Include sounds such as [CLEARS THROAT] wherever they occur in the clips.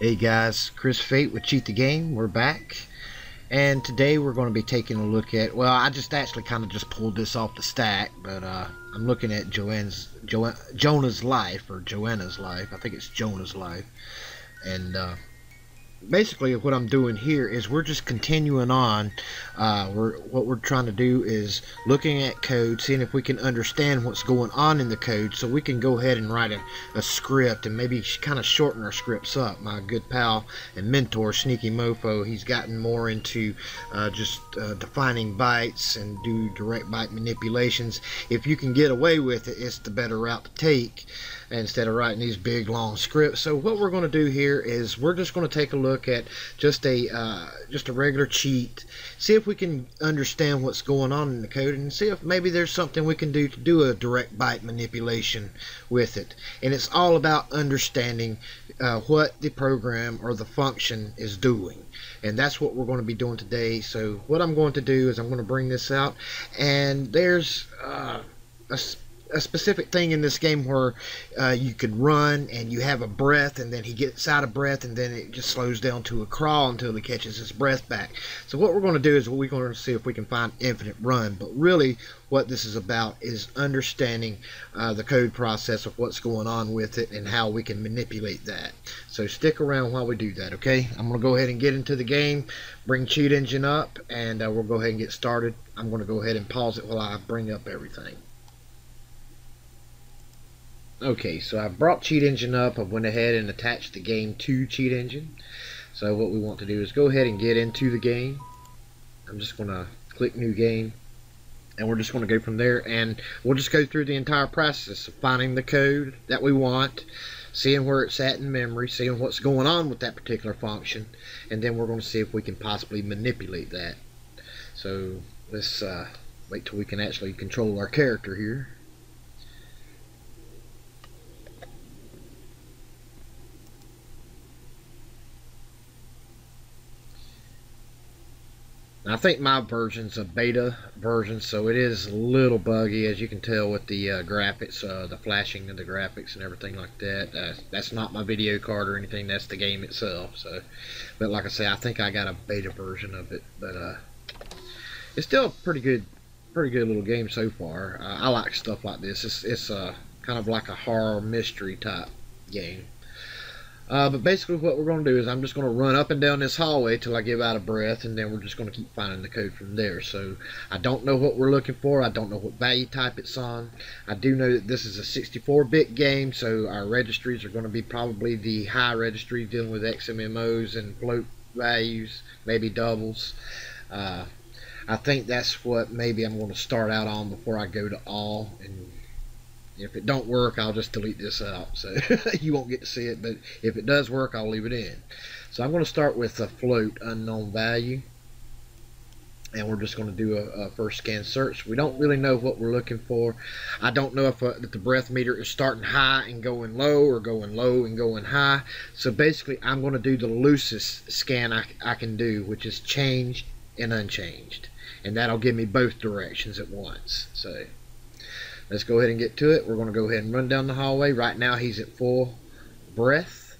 Hey guys, Chris Fayte with Cheat the Game. We're back. And today we're going to be taking a look at, well, I just actually kind of just pulled this off the stack, but uh, I'm looking at Joanne's, jo Jonah's life, or Joanna's life. I think it's Jonah's life. And uh, basically what I'm doing here is we're just continuing on. Uh, we're what we're trying to do is looking at code, seeing if we can understand what's going on in the code, so we can go ahead and write a, a script and maybe kind of shorten our scripts up. My good pal and mentor, Sneaky Mofo, he's gotten more into uh, just uh, defining bytes and do direct byte manipulations. If you can get away with it, it's the better route to take instead of writing these big long scripts. So what we're going to do here is we're just going to take a look at just a uh, just a regular cheat, see if we can understand what's going on in the code, and see if maybe there's something we can do to do a direct byte manipulation with it. And it's all about understanding uh, what the program or the function is doing and that's what we're going to be doing today so what I'm going to do is I'm going to bring this out and there's uh, a a specific thing in this game where uh, you could run and you have a breath and then he gets out of breath and then it just slows down to a crawl until he catches his breath back. So what we're going to do is we're going to see if we can find infinite run. But really what this is about is understanding uh, the code process of what's going on with it and how we can manipulate that. So stick around while we do that, okay? I'm going to go ahead and get into the game, bring Cheat Engine up, and uh, we'll go ahead and get started. I'm going to go ahead and pause it while I bring up everything. Okay, so I brought Cheat Engine up. I went ahead and attached the game to Cheat Engine. So what we want to do is go ahead and get into the game. I'm just going to click New Game. And we're just going to go from there. And we'll just go through the entire process of finding the code that we want, seeing where it's at in memory, seeing what's going on with that particular function. And then we're going to see if we can possibly manipulate that. So let's uh, wait till we can actually control our character here. I think my version's a beta version, so it is a little buggy, as you can tell with the uh, graphics, uh, the flashing of the graphics and everything like that. Uh, that's not my video card or anything, that's the game itself. So, But like I say, I think I got a beta version of it, but uh, it's still a pretty good, pretty good little game so far. Uh, I like stuff like this. It's, it's uh, kind of like a horror mystery type game. Uh, but basically what we're going to do is I'm just going to run up and down this hallway till I give out of breath and then we're just going to keep finding the code from there. So I don't know what we're looking for. I don't know what value type it's on. I do know that this is a 64-bit game so our registries are going to be probably the high registries dealing with XMM0s and float values, maybe doubles. Uh, I think that's what maybe I'm going to start out on before I go to all and if it don't work, I'll just delete this out. So [LAUGHS] you won't get to see it, but if it does work, I'll leave it in. So I'm going to start with a float unknown value. And we're just going to do a, a, first scan search. We don't really know what we're looking for. I don't know if, uh, if the breath meter is starting high and going low or going low and going high. So basically, I'm going to do the loosest scan I, I can do, which is changed and unchanged. And that'll give me both directions at once. So Let's go ahead and get to it. We're going to go ahead and run down the hallway. Right now he's at full breath.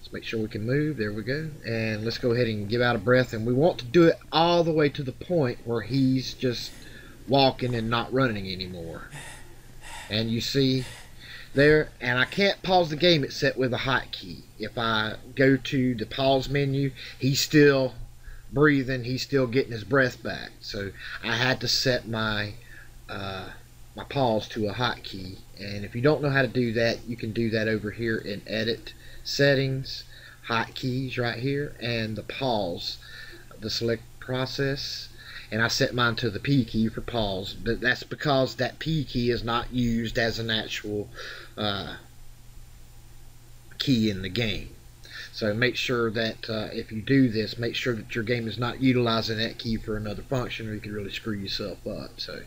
Let's make sure we can move. There we go. And let's go ahead and give out a breath. And we want to do it all the way to the point where he's just walking and not running anymore. And you see there, and I can't pause the game except with a hotkey. If I go to the pause menu, he's still breathing. He's still getting his breath back. So I had to set my... Uh, my pause to a hotkey. And if you don't know how to do that, you can do that over here in Edit Settings, Hotkeys right here, and the pause, the select process. And I set mine to the P key for pause, but that's because that P key is not used as an actual uh, key in the game. So make sure that uh, if you do this, make sure that your game is not utilizing that key for another function or you can really screw yourself up. So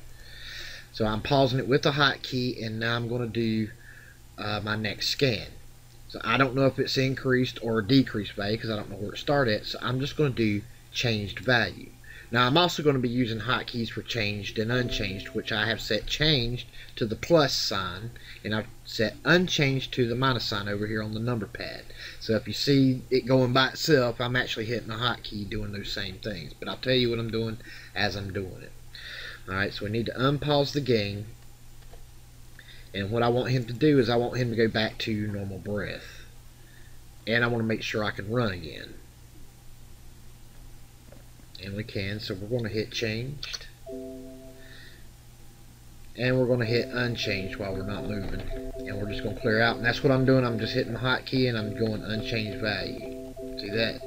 so I'm pausing it with the hotkey and now I'm going to do uh, my next scan. So I don't know if it's increased or decreased value because I don't know where it started. So I'm just going to do changed value. Now I'm also going to be using hotkeys for changed and unchanged, which I have set changed to the plus sign, and I've set unchanged to the minus sign over here on the number pad. So if you see it going by itself, I'm actually hitting a hotkey doing those same things. But I'll tell you what I'm doing as I'm doing it. Alright, so we need to unpause the game. And what I want him to do is I want him to go back to normal breath. And I want to make sure I can run again. And we can so we're going to hit changed. And we're going to hit unchanged while we're not moving. And we're just going to clear out. And that's what I'm doing. I'm just hitting the hotkey and I'm going unchanged value. See that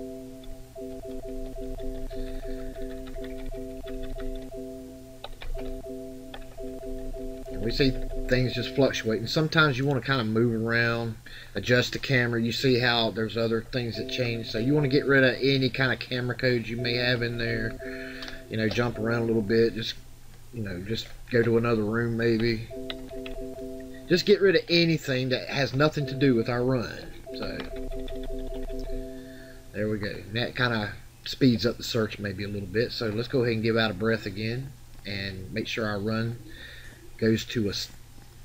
we see things just fluctuate and sometimes you want to kind of move around adjust the camera. You see how there's other things that change. So you want to get rid of any kind of camera codes you may have in there. You know jump around a little bit. Just you know just go to another room maybe. Just get rid of anything that has nothing to do with our run. So there we go. And that kind of speeds up the search maybe a little bit. So let's go ahead and give out a breath again and make sure our run goes to a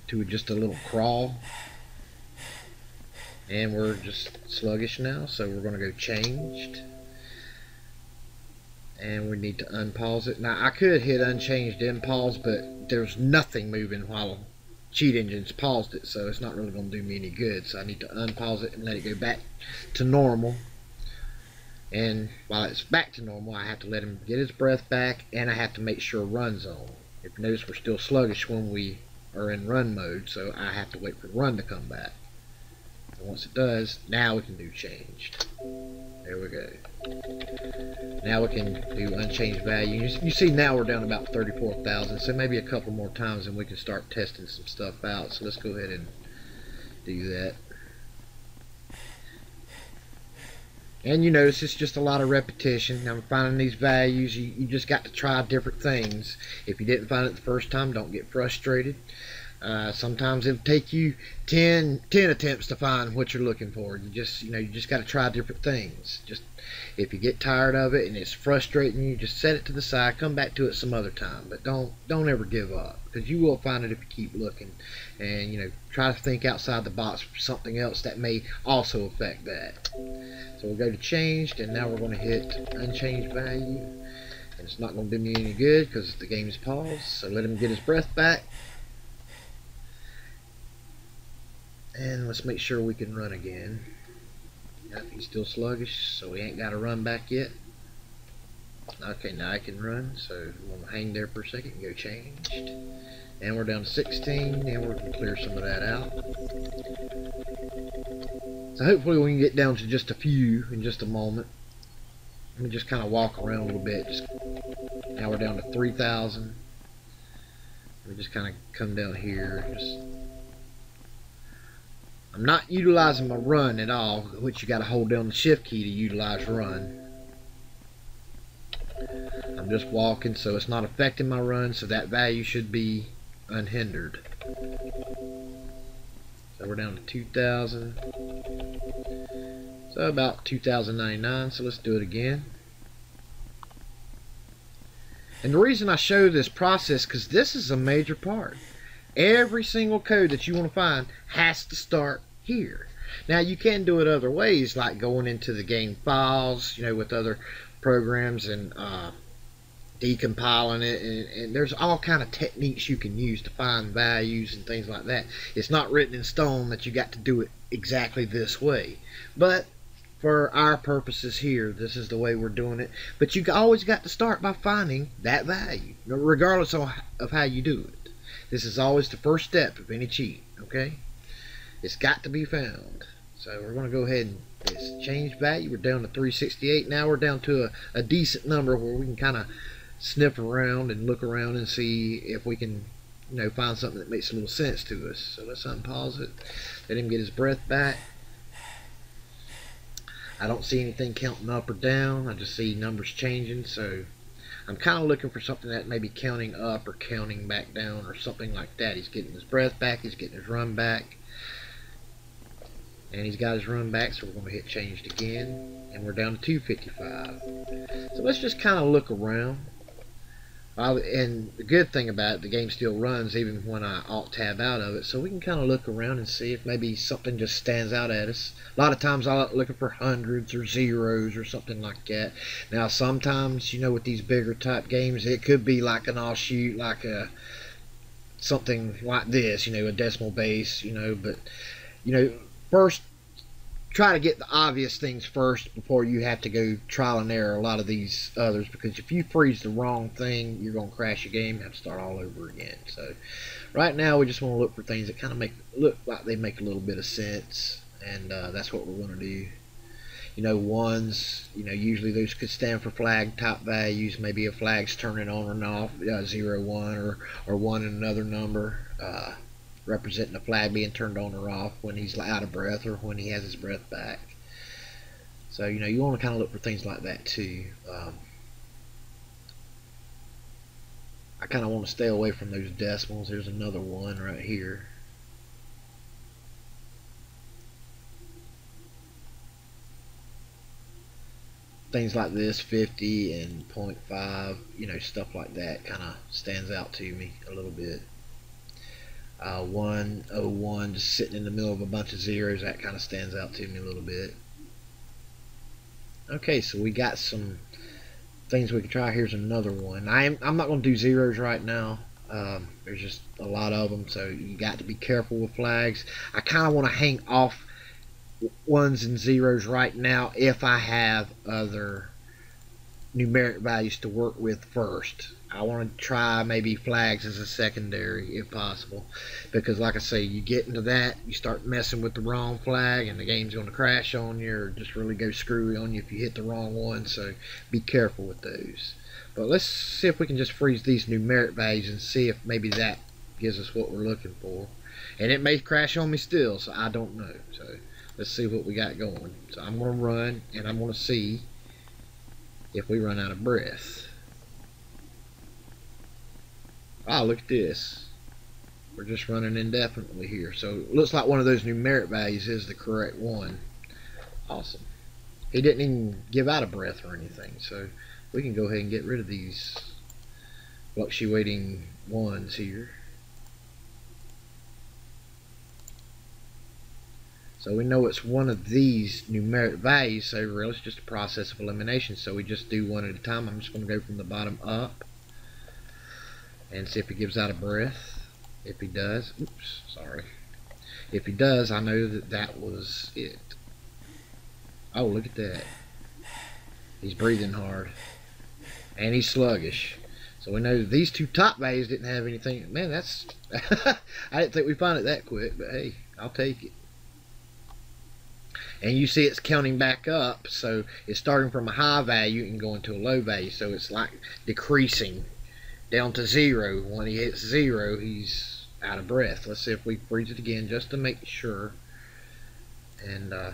to just a little crawl. And we're just sluggish now so we're going to go changed. And we need to unpause it. Now I could hit unchanged and pause but there's nothing moving while cheat engines paused it so it's not really going to do me any good. So I need to unpause it and let it go back to normal. And while it's back to normal I have to let him get his breath back and I have to make sure runs on if you notice we're still sluggish when we are in run mode, so I have to wait for run to come back. And once it does, now we can do changed. There we go. Now we can do unchanged value. You see now we're down about 34,000, so maybe a couple more times and we can start testing some stuff out. So let's go ahead and do that. And you notice it's just a lot of repetition. I'm finding these values. You, you just got to try different things. If you didn't find it the first time, don't get frustrated. Uh, sometimes it'll take you 10, 10 attempts to find what you're looking for. You just, you know, you just got to try different things. Just if you get tired of it and it's frustrating you, just set it to the side. Come back to it some other time, but don't don't ever give up because you will find it if you keep looking. And you know, try to think outside the box for something else that may also affect that. So we'll go to changed, and now we're going to hit unchanged value. And it's not going to do me any good because the game is paused. So let him get his breath back. And let's make sure we can run again. Yep, he's still sluggish, so we ain't got to run back yet. Okay, now I can run, so to hang there for a second and go changed. And we're down to 16, and we're going to clear some of that out. So hopefully we can get down to just a few in just a moment. Let me just kind of walk around a little bit. Just, now we're down to 3,000. We just kind of come down here. Just I'm not utilizing my run at all, which you got to hold down the shift key to utilize run. I'm just walking, so it's not affecting my run, so that value should be unhindered. So we're down to 2,000. So about 2,099, so let's do it again. And the reason I show this process, because this is a major part. Every single code that you want to find has to start here. Now you can do it other ways, like going into the game files, you know, with other programs and uh, decompiling it, and, and, there's all kind of techniques you can use to find values and things like that. It's not written in stone that you got to do it exactly this way, but for our purposes here, this is the way we're doing it. But you always got to start by finding that value, regardless of, of how you do it. This is always the first step of any cheat, okay? It's got to be found. So we're going to go ahead and it's change value. We're down to 368. Now we're down to a, a decent number where we can kind of sniff around and look around and see if we can you know, find something that makes a little sense to us. So let's unpause it. Let him get his breath back. I don't see anything counting up or down. I just see numbers changing. So I'm kind of looking for something that may be counting up or counting back down or something like that. He's getting his breath back. He's getting his run back. and he's got his run back so we're going to hit changed again and we're down to 255 so let's just kind of look around and the good thing about it the game still runs even when I alt tab out of it. So we can kind of look around and see if maybe something just stands out at us. A lot of times I'm looking for hundreds or zeros or something like that. Now sometimes you know with these bigger type games it could be like an offshoot like a something like this you know a decimal base you know but you know first try to get the obvious things first before you have to go trial and error a lot of these others because if you freeze the wrong thing you're going to crash your game and have to start all over again. So right now we just want to look for things that kind of make look like they make a little bit of sense and uh, that's what we're going to do. You know ones you know usually those could stand for flag top values maybe a flag's turning on and off uh, zero one or or one and another number uh, representing the flag being turned on or off when he's out of breath or when he has his breath back. So, you know, you want to kind of look for things like that too. Um, I kind of want to stay away from those decimals. There's another one right here. Things like this, 50 and 0.5, you know, stuff like that kind of stands out to me a little bit uh, 101 just sitting in the middle of a bunch of zeros that kind of stands out to me a little bit. Okay so we got some things we can try. Here's another one. I am, I'm not going to do zeros right now. Um, there's just a lot of them so you got to be careful with flags. I kind of want to hang off ones and zeros right now if I have other numeric values to work with first. I want to try maybe flags as a secondary if possible because like I say you get into that you start messing with the wrong flag and the game's going to crash on you or just really go screwy on you if you hit the wrong one so be careful with those. But let's see if we can just freeze these numeric values and see if maybe that gives us what we're looking for. And it may crash on me still so I don't know. So let's see what we got going. So I'm going to run and I'm going to see if we run out of breath Ah, look at this. We're just running indefinitely here. So looks like one of those numeric values is the correct one. Awesome. He didn't even give out a breath or anything. So we can go ahead and get rid of these fluctuating ones here. So we know it's one of these numeric values, so really it's just a process of elimination. So we just do one at a time. I'm just going to go from the bottom up and see if he gives out a breath. If he does, oops, sorry. If he does, I know that that was it. Oh, look at that. He's breathing hard. And he's sluggish. So we know these two top values didn't have anything. Man, that's... [LAUGHS] I didn't think we'd find it that quick, but hey, I'll take it. And you see it's counting back up, so it's starting from a high value and going to a low value. So it's like decreasing down to zero. When he hits zero, he's out of breath. Let's see if we freeze it again just to make sure. And uh,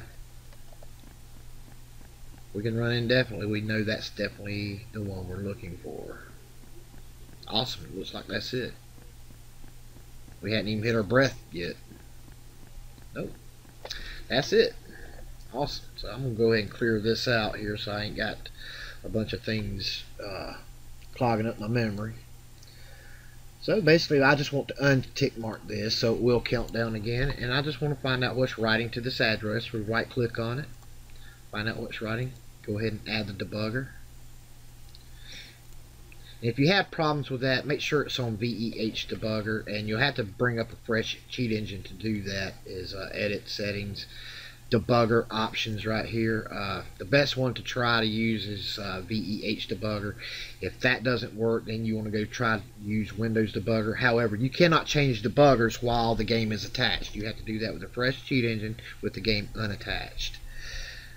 we can run indefinitely. We know that's definitely the one we're looking for. Awesome. It looks like that's it. We hadn't even hit our breath yet. Nope. That's it. Awesome. So I'm going to go ahead and clear this out here so I ain't got a bunch of things uh, clogging up my memory. So basically I just want to untick mark this so it will count down again and I just want to find out what's writing to this address. We right click on it, find out what's writing, go ahead and add the debugger. If you have problems with that, make sure it's on VEH debugger and you'll have to bring up a fresh cheat engine to do that is uh, edit settings debugger options right here. Uh, the best one to try to use is uh, VEH debugger. If that doesn't work, then you want to go try to use Windows debugger. However, you cannot change debuggers while the game is attached. You have to do that with a fresh cheat engine with the game unattached.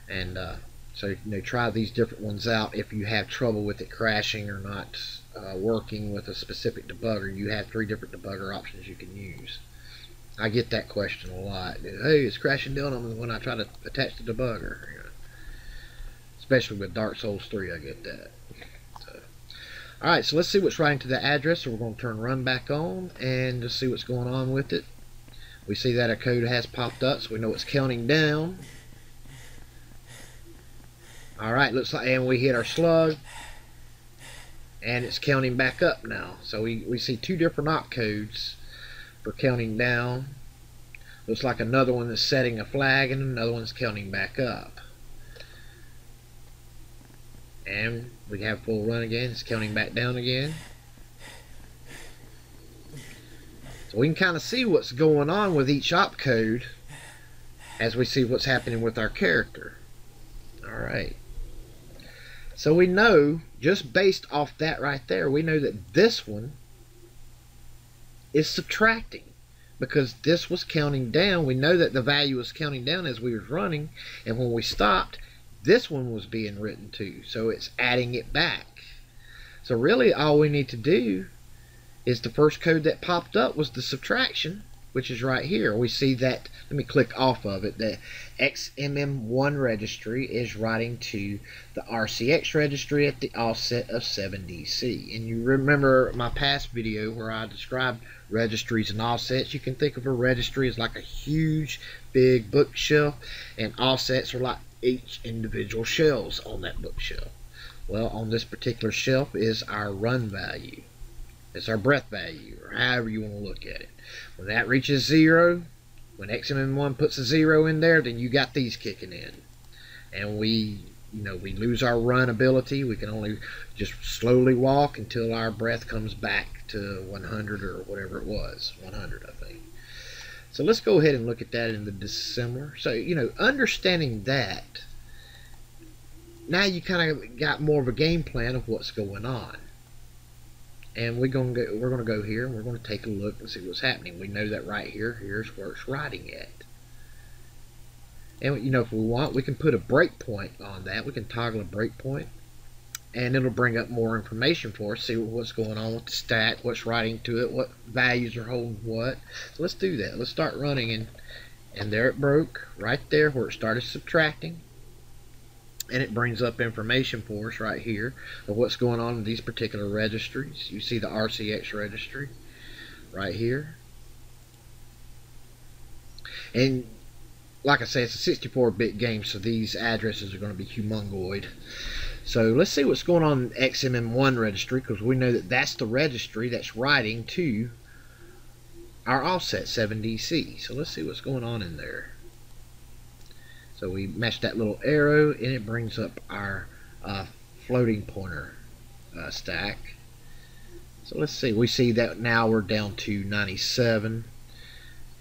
And uh, so, you know, try these different ones out. If you have trouble with it crashing or not uh, working with a specific debugger, you have three different debugger options you can use. I get that question a lot. Hey, it's crashing down on me when I try to attach the debugger. Especially with Dark Souls 3, I get that. So, Alright, so let's see what's writing to the address. So we're going to turn run back on and just see what's going on with it. We see that a code has popped up, so we know it's counting down. Alright, looks like, and we hit our slug. And it's counting back up now. So we, we see two different opcodes for counting down. Looks like another one is setting a flag and another one's counting back up. And we have full run again. It's counting back down again. So we can kind of see what's going on with each opcode as we see what's happening with our character. Alright. So we know, just based off that right there, we know that this one is subtracting because this was counting down. We know that the value was counting down as we was running, and when we stopped, this one was being written to. So it's adding it back. So really all we need to do is the first code that popped up was the subtraction, which is right here. We see that, let me click off of it, the XMM1 registry is writing to the RCX registry at the offset of 7DC. And you remember my past video where I described registries and offsets. You can think of a registry as like a huge, big bookshelf, and offsets are like each individual shelves on that bookshelf. Well, on this particular shelf is our run value. It's our breath value, or however you want to look at it. When that reaches zero, when XMM1 puts a zero in there, then you got these kicking in. And we, you know, we lose our run ability. We can only just slowly walk until our breath comes back to 100 or whatever it was. 100, I think. So let's go ahead and look at that in the disassembler. So, you know, understanding that, now you kind of got more of a game plan of what's going on and we're to go, we're to go here and we're going to take a look and see what's happening. We know that right here, here's where it's writing at. And you know, if we want, we can put a breakpoint on that. We can toggle a breakpoint, and it'll bring up more information for us. See what's going on with the stack, what's writing to it, what values are holding what. Let's do that. Let's start running, and and there it broke right there where it started subtracting and it brings up information for us right here of what's going on in these particular registries. You see the RCX registry right here. And like I say, it's a 64-bit game, so these addresses are going to be humongoid. So let's see what's going on in XMM1 registry, because we know that that's the registry that's writing to our offset 7DC. So let's see what's going on in there. So we match that little arrow and it brings up our uh, floating pointer uh, stack. So let's see, we see that now we're down to 97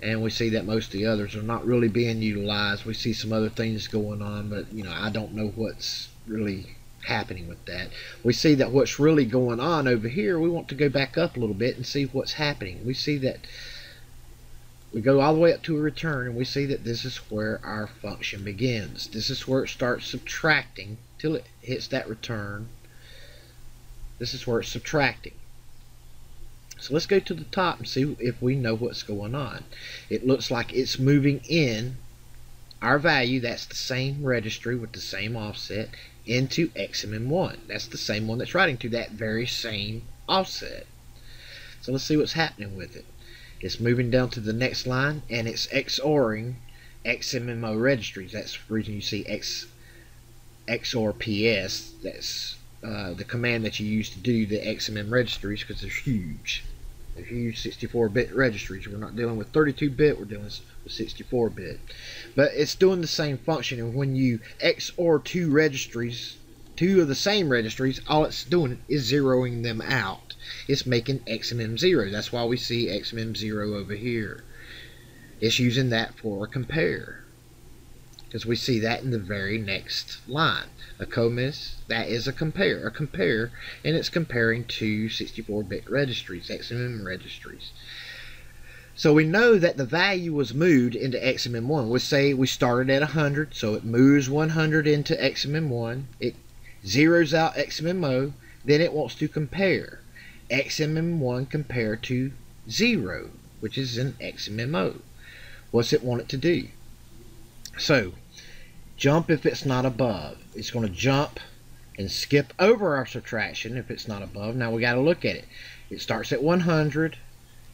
and we see that most of the others are not really being utilized. We see some other things going on, but you know, I don't know what's really happening with that. We see that what's really going on over here, we want to go back up a little bit and see what's happening. We see that we go all the way up to a return and we see that this is where our function begins. This is where it starts subtracting till it hits that return. This is where it's subtracting. So let's go to the top and see if we know what's going on. It looks like it's moving in our value, that's the same registry with the same offset, into XMM1. That's the same one that's writing to that very same offset. So let's see what's happening with it. It's moving down to the next line and it's XORing XMM0 registries. That's the reason you see X XOR PS. That's uh, the command that you use to do the XMM registries because they're huge. They're huge 64-bit registries. We're not dealing with 32-bit, we're dealing with 64-bit. But it's doing the same function, and when you XOR two registries, two of the same registries, all it's doing is zeroing them out it's making XMM0. That's why we see XMM0 over here. It's using that for a compare. Because we see that in the very next line. A COMIS, that is a compare. A compare, and it's comparing two 64-bit registries, XMM registries. So we know that the value was moved into XMM1. We say we started at 100, so it moves 100 into XMM1. It zeroes out XMM0, then it wants to compare. XMM1 compared to 0, which is an XMM0. What's it want it to do? So, jump if it's not above. It's going to jump and skip over our subtraction if it's not above. Now we got to look at it. It starts at 100.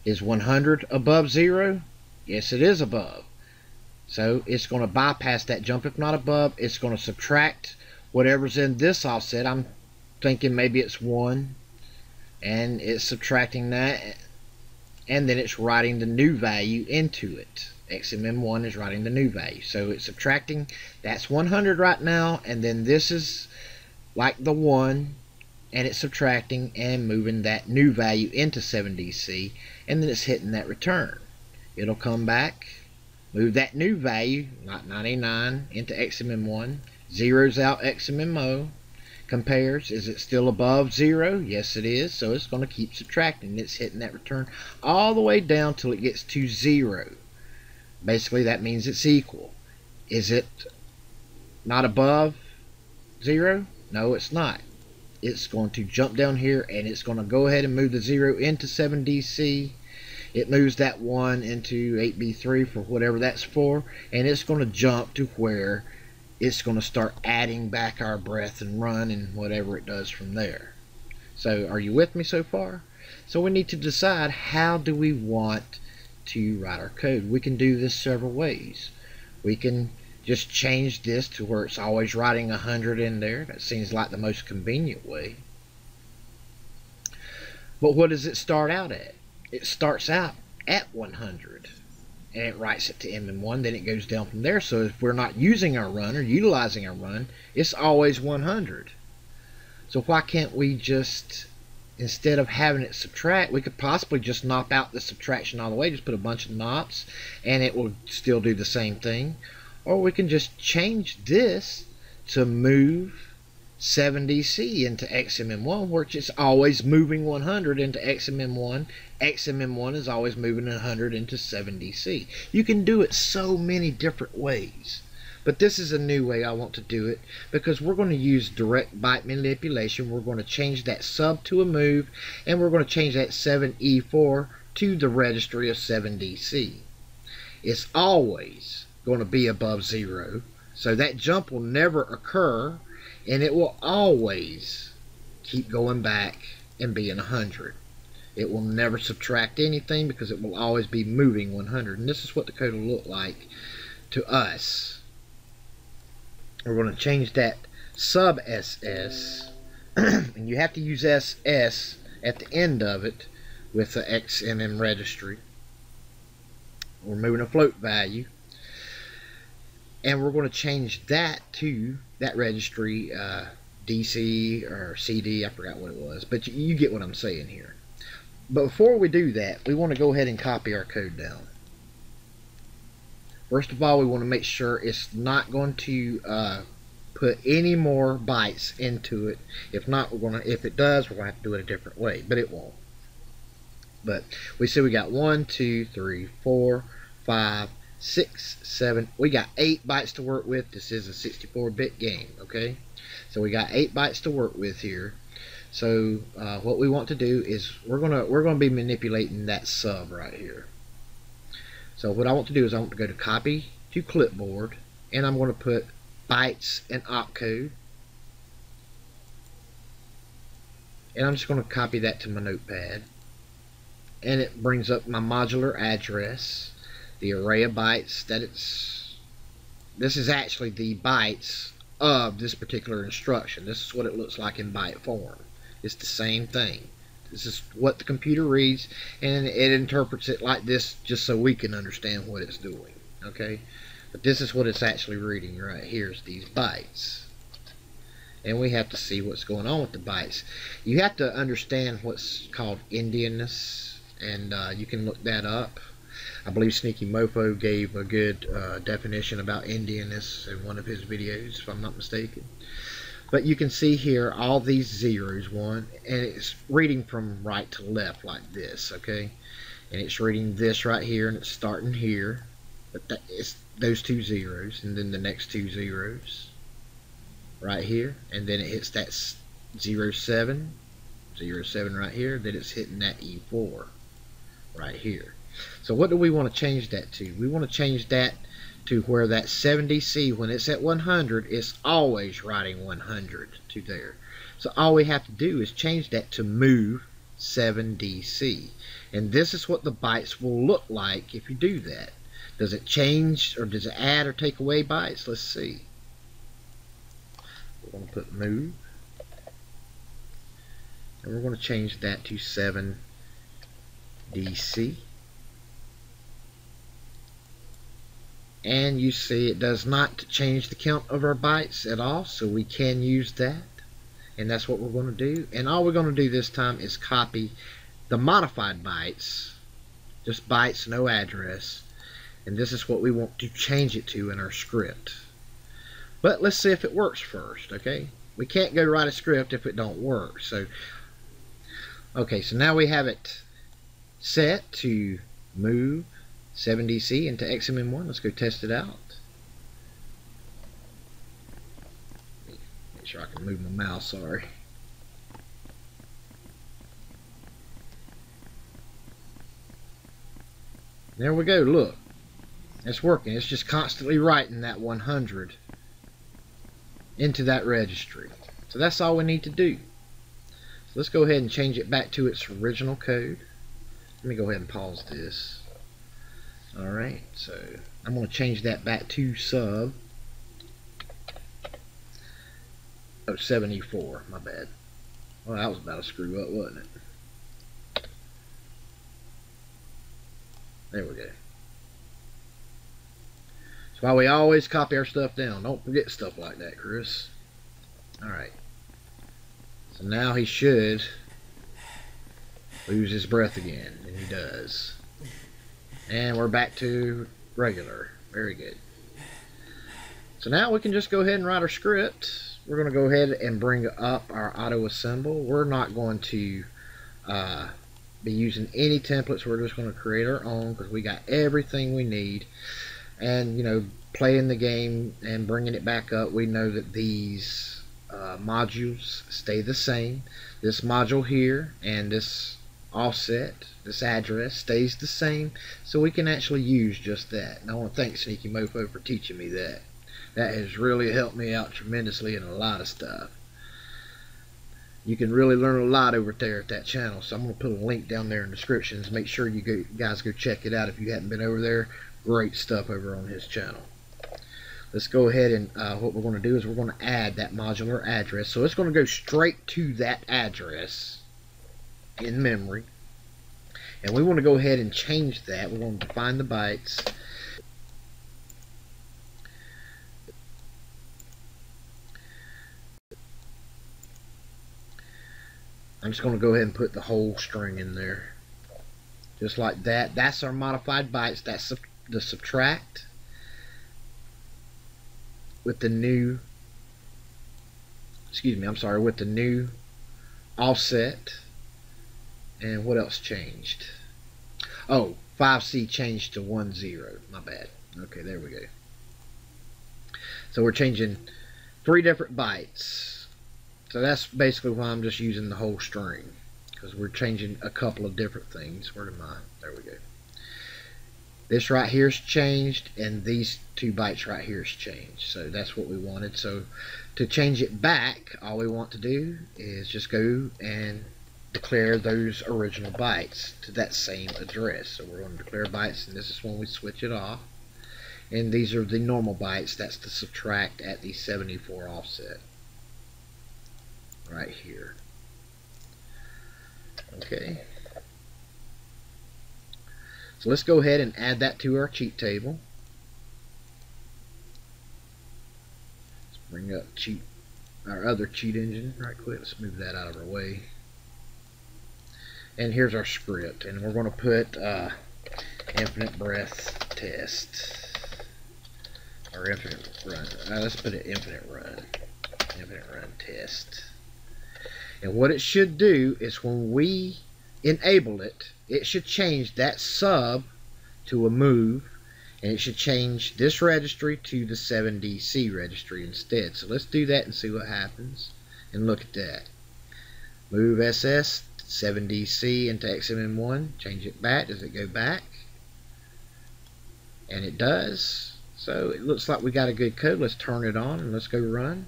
Is 100 above 0? Yes, it is above. So it's going to bypass that jump if not above. It's going to subtract whatever's in this offset. I'm thinking maybe it's 1. And it's subtracting that. And then it's writing the new value into it. XMM1 is writing the new value. So it's subtracting. That's 100 right now. And then this is like the 1 and it's subtracting and moving that new value into 7DC and then it's hitting that return. It'll come back, move that new value, not 99, into XMM1, zeroes out XMM0, compares, is it still above zero? Yes it is, so it's going to keep subtracting. It's hitting that return all the way down till it gets to zero. Basically that means it's equal. Is it not above zero? No, it's not it's going to jump down here and it's going to go ahead and move the 0 into 7DC. It moves that 1 into 8B3 for whatever that's for, and it's going to jump to where it's going to start adding back our breath and run and whatever it does from there. So are you with me so far? So we need to decide how do we want to write our code. We can do this several ways. We can just change this to where it's always writing 100 in there. That seems like the most convenient way. But what does it start out at? It starts out at 100 and it writes it to MM1 then it goes down from there. So if we're not using our run or utilizing our run it's always 100 so why can't we just instead of having it subtract we could possibly just knock out the subtraction all the way just put a bunch of NOPs and it will still do the same thing. Or we can just change this to move 7DC into XMM1, which is always moving 100 into XMM1. XMM1 is always moving 100 into 7DC. You can do it so many different ways. But this is a new way I want to do it because we're going to use direct byte manipulation. We're going to change that sub to a move and we're going to change that 7E4 to the registry of 7DC. It's always going to be above zero. So that jump will never occur and it will always keep going back and being 100. It will never subtract anything because it will always be moving 100. And this is what the code will look like to us. We're going to change that sub SS [CLEARS THROAT] and you have to use SS at the end of it with the XMM registry. We're moving a float value and we're going to change that to that registry uh, DC or CD I forgot what it was but you, you get what I'm saying here. But before we do that we want to go ahead and copy our code down. First of all we want to make sure it's not going to uh, put any more bytes into it. If not we're going to if it does we're to have to do it a different way but it won't. But we see we got one two three four five six, seven. We got eight bytes to work with. This is a 64-bit game, okay? So we got eight bytes to work with here. So uh, what we want to do is we're gonna we're gonna be manipulating that sub right here. So what I want to do is I want to go to copy to clipboard, and I'm going to put bytes and opcode, and I'm just going to copy that to my notepad, and it brings up my modular address the array of bytes that it's this is actually the bytes of this particular instruction. This is what it looks like in byte form. It's the same thing. This is what the computer reads and it interprets it like this just so we can understand what it's doing okay? But this is what it's actually reading right here is these bytes. And we have to see what's going on with the bytes. You have to understand what's called endianness and uh, you can look that up I believe Sneaky Mofo gave a good uh, definition about endianness in one of his videos, if I'm not mistaken. But you can see here all these zeros, one, and it's reading from right to left like this, okay? And it's reading this right here, and it's starting here. But that is those two zeros, and then the next two zeros right here, and then it hits that zero seven, zero seven right here, then it's hitting that E4 right here. So what do we want to change that to? We want to change that to where that 7DC, when it's at 100, it's always writing 100 to there. So all we have to do is change that to move 7DC. And this is what the bytes will look like if you do that. Does it change or does it add or take away bytes? Let's see. We're going to put move. And we're going to change that to 7DC. And you see it does not change the count of our bytes at all, so we can use that. And that's what we're going to do. And all we're going to do this time is copy the modified bytes, just bytes, no address. And this is what we want to change it to in our script. But let's see if it works first, okay? We can't go write a script if it don't work. So Okay, so now we have it set to move 7DC into XMM1. Let's go test it out. Make sure I can move my mouse, sorry. There we go, look. It's working. It's just constantly writing that 100 into that registry. So that's all we need to do let's go ahead and change it back to its original code. Let me go ahead and pause this. Alright, so I'm going to change that back to sub. Oh, 74, my bad. Well, that was about to screw up, wasn't it? There we go. That's why we always copy our stuff down. Don't forget stuff like that, Chris. Alright. So now he should lose his breath again, and he does. And we're back to regular. Very good. So now we can just go ahead and write our script. We're going to go ahead and bring up our auto assemble. We're not going to uh, be using any templates. We're just going to create our own because we got everything we need. And, you know, playing the game and bringing it back up, we know that these uh, modules stay the same. This module here and this offset, this address stays the same. So we can actually use just that. And I want to thank Sneaky Mofo for teaching me that. That has really helped me out tremendously in a lot of stuff. You can really learn a lot over there at that channel. So I'm going to put a link down there in the descriptions. Make sure you guys go check it out if you haven't been over there. Great stuff over on his channel let's go ahead and uh, what we're going to do is we're going to add that modular address. So it's going to go straight to that address in memory. And we want to go ahead and change that. We want to define the bytes. I'm just going to go ahead and put the whole string in there. Just like that. That's our modified bytes. That's the subtract with the new excuse me I'm sorry with the new offset and what else changed? Oh 5C changed to 1 0 my bad. Okay there we go. So we're changing three different bytes. So that's basically why I'm just using the whole string because we're changing a couple of different things. Where am I? There we go. This right here is changed and these two bytes right here is changed. So that's what we wanted. So to change it back all we want to do is just go and declare those original bytes to that same address so we're going to declare bytes and this is when we switch it off and these are the normal bytes that's to subtract at the 74 offset right here okay so let's go ahead and add that to our cheat table. Let's bring up cheat our other cheat engine right quick. Let's move that out of our way. And here's our script. And we're going to put uh, infinite breath test. Or infinite run. Uh, let's put it infinite run. Infinite run test. And what it should do is when we enable it, it should change that sub to a move and it should change this registry to the 7DC registry instead. So let's do that and see what happens. And look at that. Move SS 7DC into XMM1. Change it back. Does it go back? And it does. So it looks like we got a good code. Let's turn it on and let's go run.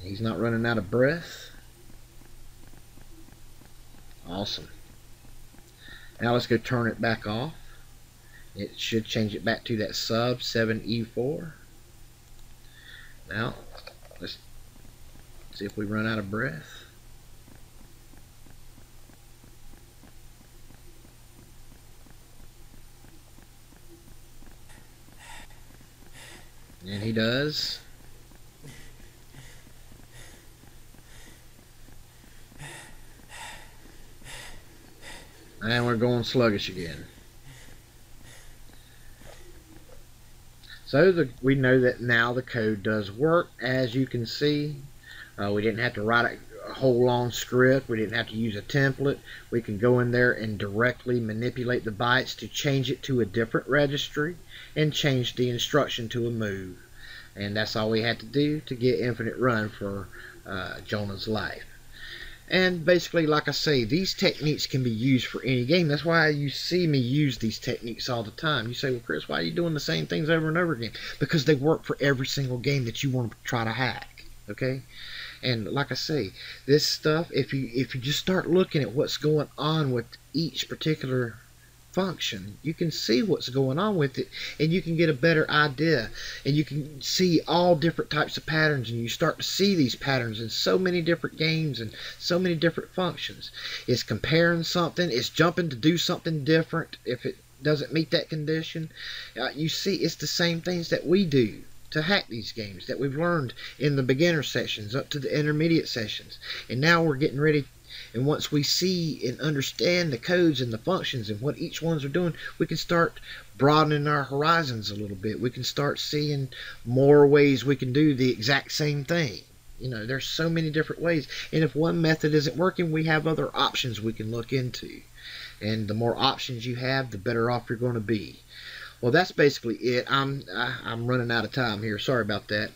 He's not running out of breath. Awesome. Now let's go turn it back off. It should change it back to that sub 7E4. Now, let's see if we run out of breath. And he does. And we're going sluggish again. So the, we know that now the code does work. As you can see, uh, we didn't have to write a, whole long script. We didn't have to use a template. We can go in there and directly manipulate the bytes to change it to a different registry and change the instruction to a move. And that's all we had to do to get Infinite Run for uh, Joana's life. And basically, like I say, these techniques can be used for any game. That's why you see me use these techniques all the time. You say, well, Chris, why are you doing the same things over and over again? Because they work for every single game that you want to try to hack. Okay? And like I say, this stuff, if you if you just start looking at what's going on with each particular function. You can see what's going on with it and you can get a better idea and you can see all different types of patterns and you start to see these patterns in so many different games and so many different functions. It's comparing something, it's jumping to do something different if it doesn't meet that condition. Uh, you see it's the same things that we do to hack these games that we've learned in the beginner sessions up to the intermediate sessions. And now we're getting ready and once we see and understand the codes and the functions and what each ones are doing, we can start broadening our horizons a little bit. We can start seeing more ways we can do the exact same thing. You know, there's so many different ways. And if one method isn't working, we have other options we can look into. And the more options you have, the better off you're going to be. Well, that's basically it. I'm I, am i am running out of time here. Sorry about that.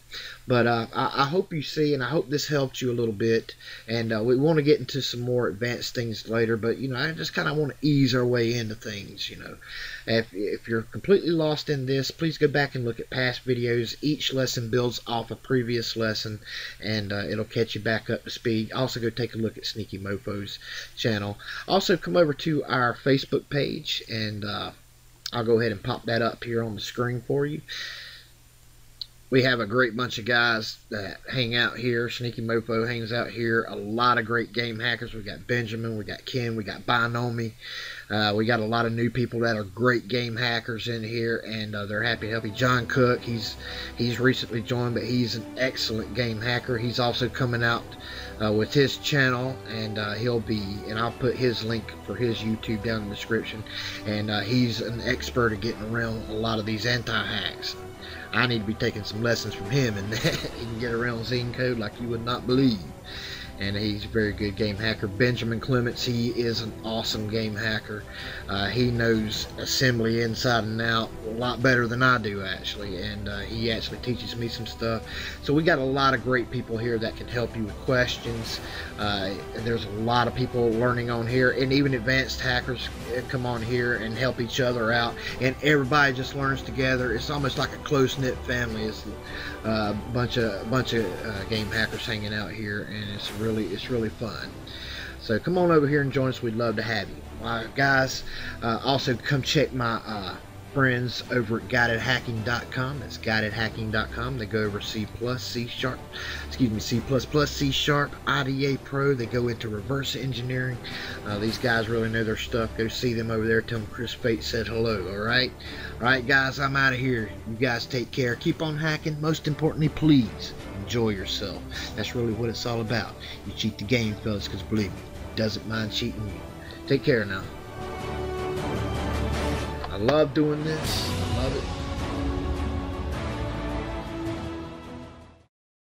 But uh, I, I, hope you see, and I hope this helped you a little bit. And uh, we want to get into some more advanced things later. But you know, I just kind of want to ease our way into things. You know, if if you're completely lost in this, please go back and look at past videos. Each lesson builds off a previous lesson, and uh, it'll catch you back up to speed. Also, go take a look at Sneaky Mofo's channel. Also, come over to our Facebook page and uh, I'll go ahead and pop that up here on the screen for you. We have a great bunch of guys that hang out here. Sneaky Mofo hangs out here. A lot of great game hackers. We got Benjamin, we got Ken, we got Binomi. Uh, we got a lot of new people that are great game hackers in here, and uh, they're happy to help you. John Cook, he's he's recently joined, but he's an excellent game hacker. He's also coming out uh, with his channel, and uh, he'll be, and I'll put his link for his YouTube down in the description. And uh, he's an expert at getting around a lot of these anti-hacks. I need to be taking some lessons from him, and [LAUGHS] he can get around Zine code like you would not believe and he's a very good game hacker. Benjamin Clements, he is an awesome game hacker. Uh, he knows assembly inside and out a lot better than I do, actually, and uh, he actually teaches me some stuff. So we got a lot of great people here that can help you with questions. Uh, there's a lot of people learning on here, and even advanced hackers come on here and help each other out, and everybody just learns together. It's almost like a close-knit family. It's a uh, bunch of bunch of uh, game hackers hanging out here, and it's really it's really fun. So come on over here and join us. We'd love to have you. Alright, guys. Uh, also, come check my uh, friends over at guidedhacking.com. That's guidedhacking.com. They go over C plus, C sharp, excuse me, C plus plus, C sharp, IDA Pro. They go into reverse engineering. Uh, these guys really know their stuff. Go see them over there. Tell them Chris Fayte said hello. All right, all right, guys. I'm out of here. You guys take care. Keep on hacking. Most importantly, please enjoy yourself. That's really what it's all about. You cheat the game, fellas, because believe me, doesn't mind cheating you. Take care now. I love doing this. I love it.